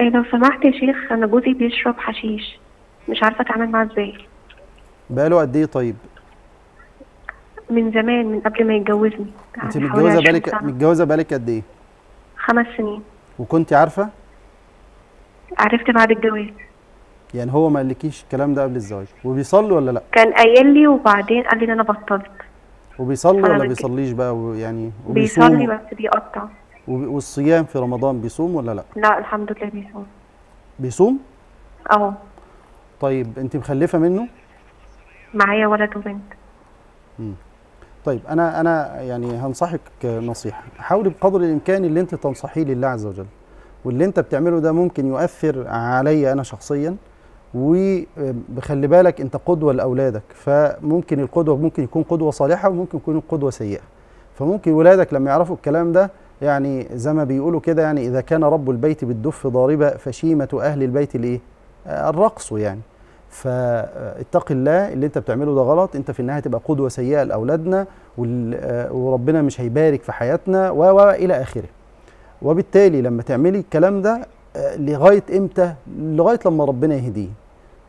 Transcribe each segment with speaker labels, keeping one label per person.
Speaker 1: آه، لو سمحت يا شيخ أنا جوزي بيشرب حشيش. مش عارفة أتعامل معاه إزاي.
Speaker 2: بقاله قد إيه طيب؟
Speaker 1: من زمان من قبل ما يتجوزني.
Speaker 2: أنت
Speaker 1: يعني حوالي
Speaker 2: متجوزة
Speaker 1: 20
Speaker 2: بالك. متجوزة بالك قد إيه؟
Speaker 1: خمس سنين.
Speaker 2: وكنت عارفة؟
Speaker 1: عرفت بعد الجواز.
Speaker 2: يعني هو ما قالكيش الكلام ده قبل الزواج؟ وبيصلي ولا لأ؟
Speaker 1: كان قايل لي وبعدين قال لي إن أنا بطلت.
Speaker 2: وبيصلي ولا بيصليش بقى؟ ويعني
Speaker 1: بيصلي بس بيقطع.
Speaker 2: والصيام في رمضان بيصوم ولا لا؟
Speaker 1: لا الحمد لله بيصوم.
Speaker 2: بيصوم؟
Speaker 1: آه
Speaker 2: طيب أنت مخلفة منه؟
Speaker 1: معايا ولد وبنت.
Speaker 2: طيب أنا أنا يعني هنصحك نصيحه حاولي بقدر الإمكان اللي أنت تنصحيه لله عز وجل. واللي أنت بتعمله ده ممكن يؤثر عليا أنا شخصيا وخلي بالك أنت قدوة لأولادك. فممكن القدوة ممكن يكون قدوة صالحة وممكن يكون قدوه سيئة. فممكن ولادك لما يعرفوا الكلام ده يعني زي ما بيقولوا كده يعني إذا كان رب البيت بالدف ضاربة فشيمة أهل البيت الإيه؟ آه، الرقص يعني. فاتق الله اللي أنت بتعمله ده غلط أنت في النهاية تبقى قدوة سيئة لأولادنا آه، وربنا مش هيبارك في حياتنا و و إلى آخره. وبالتالي لما تعملي الكلام ده آه، لغاية إمتى؟ لغاية لما ربنا يهديه.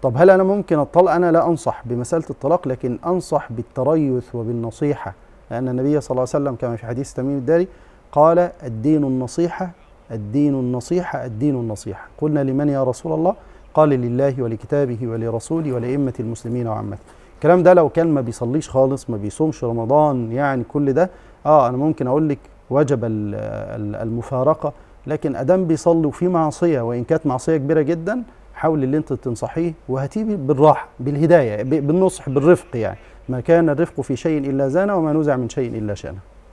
Speaker 2: طب هل أنا ممكن الطلاق أنا لا أنصح بمسألة الطلاق لكن أنصح بالتريث وبالنصيحة لأن النبي صلى الله عليه وسلم كما في حديث تميم الداري قال الدين النصيحة الدين النصيحة الدين النصيحة. قلنا لمن يا رسول الله؟ قال لله ولكتابه ولرسوله ولأئمة المسلمين وعامته الكلام ده لو كان ما بيصليش خالص ما بيصومش رمضان يعني كل ده آه أنا ممكن أقول لك وجب ال- ال- المفارقة. لكن أدام بيصلي وفي معصية وإن كانت معصية كبيرة جدا حاول اللي أنت تنصحيه وهاتيه بالراحة بالهداية بالنصح بالرفق يعني. ما كان الرفق في شيء إلا زانه وما نزع من شيء إلا شانه